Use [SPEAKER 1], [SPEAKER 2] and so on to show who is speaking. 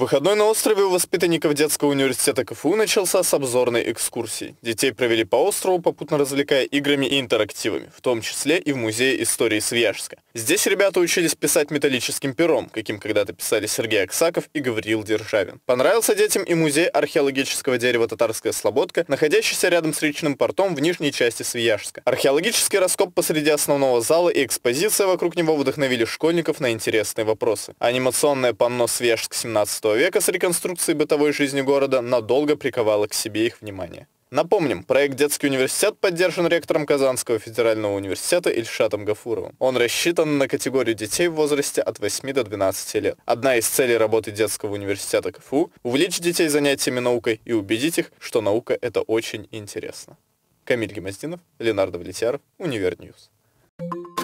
[SPEAKER 1] Выходной на острове у воспитанников детского университета КФУ начался с обзорной экскурсии. Детей провели по острову, попутно развлекая играми и интерактивами, в том числе и в Музее истории Свияжска. Здесь ребята учились писать металлическим пером, каким когда-то писали Сергей Аксаков и Гавриил Державин. Понравился детям и музей археологического дерева «Татарская слободка», находящийся рядом с речным портом в нижней части Свияжска. Археологический раскоп посреди основного зала и экспозиция вокруг него вдохновили школьников на интересные вопросы. Анимационное панно «Свияжск 17 века с реконструкцией бытовой жизни города надолго приковало к себе их внимание. Напомним, проект «Детский университет» поддержан ректором Казанского федерального университета Ильшатом Гафуровым. Он рассчитан на категорию детей в возрасте от 8 до 12 лет. Одна из целей работы Детского университета КФУ – увлечь детей занятиями наукой и убедить их, что наука – это очень интересно. Камиль Гемоздинов, Ленардо Влетьяров, Univer News. Thank